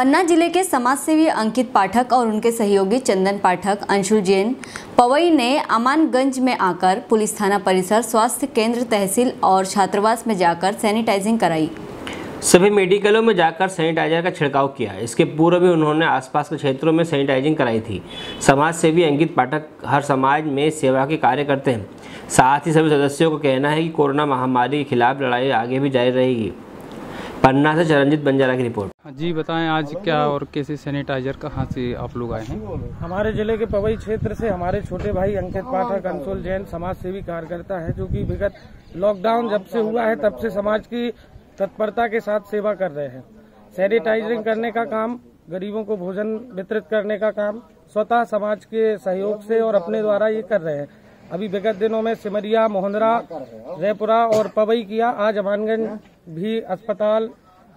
पन्ना ज़िले के समाजसेवी अंकित पाठक और उनके सहयोगी चंदन पाठक, अंशुल जैन, पवई ने अमानगंज में आकर पुलिस थाना परिसर, स्वास्थ्य केंद्र, तहसील और छात्रावास में जाकर सैनिटाइजिंग कराई। सभी मेडिकलों में जाकर सैनिटाइजर का छिड़काव किया। इसके पूर्व भी उन्होंने आसपास के क्षेत्रों में सैनिटाइजिंग कराई थी। समाज सेवी अंकित पाठक हर समाज में सेवा के कार्य करते हैं। साथ ही सभी सदस्यों का कहना है कि कोरोना महामारी के खिलाफ लड़ाई आगे भी जारी रहेगी। पन्ना से चरणजीत बंजारा की रिपोर्ट। जी बताएँ आज क्या और कैसे सैनिटाइजर कहाँ से आप लोग आए हैं? हमारे ज़िले के पवई क्षेत्र से हमारे छोटे भाई अंकित पाठक अंशुल जैन समाज सेवी कार्यकर्ता है जो कि विगत लॉकडाउन जब से हुआ है तब से समाज की तत्परता के साथ सेवा कर रहे हैं। सैनिटाइजिंग करने का काम गरीबों को भोजन वितरित करने का काम स्वतः समाज के सहयोग से और अपने द्वारा ये कर रहे हैं। अभी विगत दिनों में सिमरिया मोहंदरा जयपुरा और पवई किया आज अमानगंज भी अस्पताल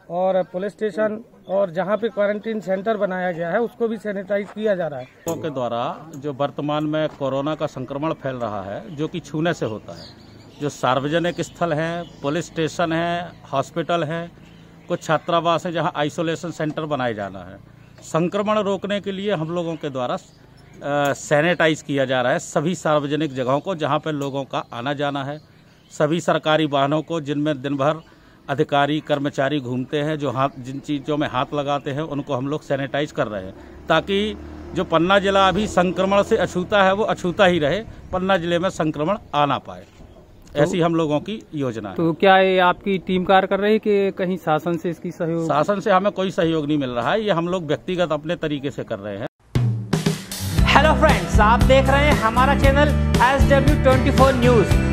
और पुलिस स्टेशन और जहाँ पे क्वारंटीन सेंटर बनाया गया है, उसको भी सैनिटाइज किया जा रहा है। लोगों के द्वारा जो वर्तमान में कोरोना का संक्रमण फैल रहा है, जो कि छूने से होता है, जो सार्वजनिक स्थल हैं, पुलिस स्टेशन है, हॉस्पिटल है, कुछ छात्रावास हैं, जहाँ आइसोलेशन सेंटर बनाए जाना है, संक्रमण रोकने के लिए हम लोगों के द्वारा सैनिटाइज किया जा रहा है सभी सार्वजनिक जगहों को जहाँ पर लोगों का आना जाना है, सभी सरकारी वाहनों को जिनमें दिन भर अधिकारी कर्मचारी घूमते हैं जो हाथ जिन चीज़ों में हाथ लगाते हैं उनको हम लोग सैनिटाइज कर रहे हैं। ताकि जो पन्ना जिला अभी संक्रमण से अछूता है वो अछूता ही रहे पन्ना ज़िले में संक्रमण आ ना पाए। ऐसी हम लोगों की योजना है। तो क्या ये आपकी टीम कार्य कर रही है कि कहीं शासन से इसकी सहयोग शासन से हमें कोई सहयोग नहीं मिल रहा है ये हम लोग व्यक्तिगत अपने तरीके से कर रहे हैं। हेलो फ्रेंड्स आप देख रहे हैं हमारा channel S W twenty four news